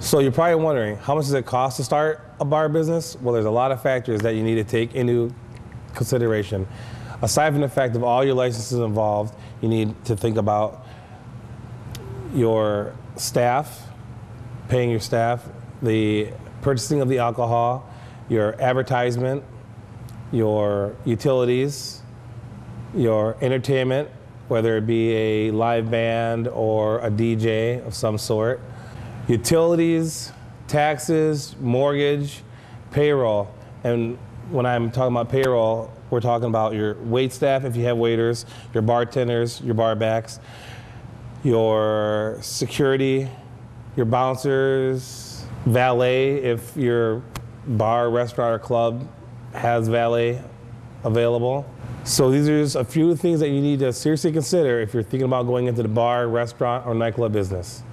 So you're probably wondering, how much does it cost to start a bar business? Well, there's a lot of factors that you need to take into consideration. Aside from the fact of all your licenses involved, you need to think about your staff, paying your staff, the purchasing of the alcohol, your advertisement, your utilities, your entertainment, whether it be a live band or a DJ of some sort, utilities, taxes, mortgage, payroll. And when I'm talking about payroll, we're talking about your wait staff if you have waiters, your bartenders, your barbacks, your security, your bouncers, valet if your bar, restaurant, or club has valet available. So these are just a few things that you need to seriously consider if you're thinking about going into the bar, restaurant, or nightclub business.